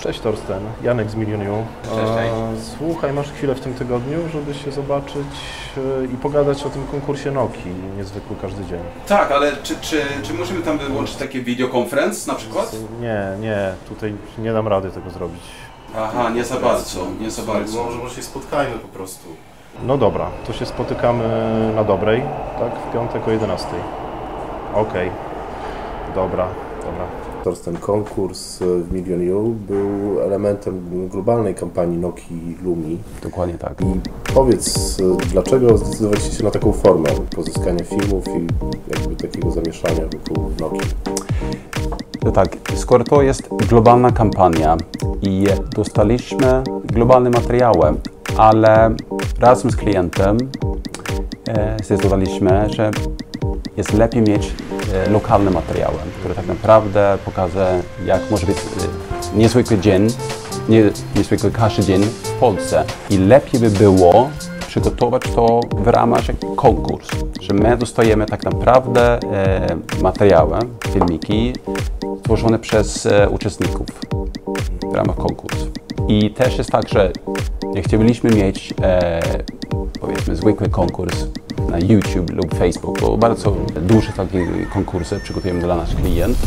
Cześć Torsten, Janek z Milioniu. Cześć, cześć. Słuchaj, masz chwilę w tym tygodniu, żeby się zobaczyć e, i pogadać o tym konkursie Nokii, niezwykły każdy dzień. Tak, ale czy, czy, czy musimy tam wyłączyć takie videokonferenc na przykład? Nie, nie, tutaj nie dam rady tego zrobić. Aha, nie za bardzo, nie za bardzo. Może, może się spotkajmy po prostu. No dobra, to się spotykamy na dobrej, tak? W piątek o 11. Okej, dobra, dobra. Torsten konkurs w Million U był elementem globalnej kampanii Nokii Lumi. Dokładnie tak. I powiedz, dlaczego zdecydowaliście się na taką formę pozyskania filmów i jakby takiego zamieszania wokół Nokii? No tak, skoro to jest globalna kampania i dostaliśmy globalne materiały, ale razem z klientem e, zdecydowaliśmy, że jest lepiej mieć e, lokalne materiały, naprawdę pokaże, jak może być e, niezwykły dzień, nie, niezwykły każdy dzień w Polsce. I lepiej by było przygotować to w ramach konkurs, że my dostajemy tak naprawdę e, materiały, filmiki tworzone przez e, uczestników w ramach konkursu. I też jest tak, że nie chcielibyśmy mieć e, powiedzmy zwykły konkurs na YouTube lub Facebook, bo bardzo duże takie konkursy przygotujemy dla naszych klient.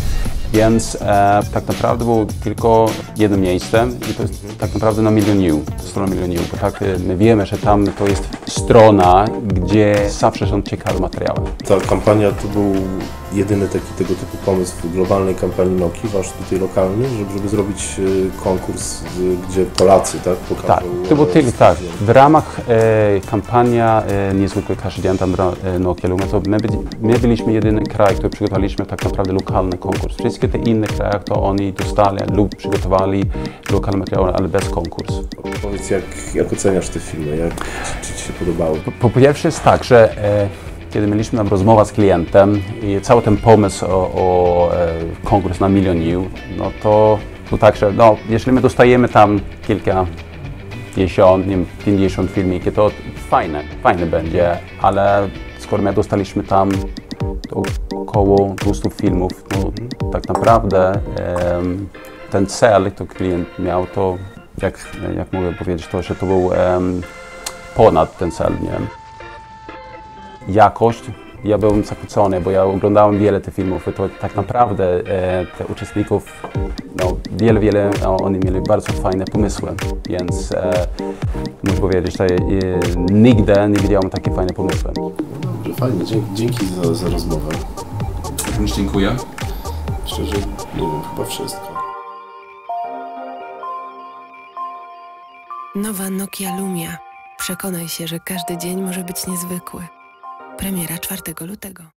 Więc e, tak naprawdę było tylko jedno miejsce i to jest tak naprawdę na Milion strona Milion bo tak e, my wiemy, że tam to jest strona, gdzie zawsze są ciekawe materiały. Ta kampania to był jedyny taki tego typu pomysł w globalnej kampanii Nokii, wasz tutaj lokalny, żeby, żeby zrobić e, konkurs, e, gdzie Polacy tak, pokażą... Tak, to było e, tylko tak. W ramach e, kampania e, Niezwykły Każdy Dzień tam e, Nokia Luma, to my, my byliśmy jedyny kraj, który przygotowaliśmy tak naprawdę lokalny konkurs. Wszystkie te inne kraje, to oni dostali lub przygotowali lokalne materiały, ale bez konkursu. Powiedz, jak, jak oceniasz te filmy, jak, czy, czy Ci się podobały? Po pierwsze jest tak, że e, kiedy mieliśmy tam rozmowę z klientem i cały ten pomysł o, o e, konkurs na Milion U, no to było tak, że no, jeśli my dostajemy tam kilka dziesiąt, nie wiem, 50 filmiki, to fajne, fajne będzie, ale skoro my dostaliśmy tam około 200 filmów, no tak naprawdę ten cel, który klient miał, to jak, jak mogę powiedzieć, to, że to był ponad ten cel, nie? Jakość, ja byłem zachwycony, bo ja oglądałem wiele tych filmów i to tak naprawdę e, te uczestników, no wiele, wiele, no, oni mieli bardzo fajne pomysły, więc e, muszę powiedzieć, że e, nigdy nie widziałem takie fajne pomysły. Dobrze, fajnie, dzięki, dzięki za, za rozmowę. Również dziękuję. Szczerze, nie wiem, chyba wszystko. Nowa Nokia Lumia. Przekonaj się, że każdy dzień może być niezwykły. Premiera 4 lutego.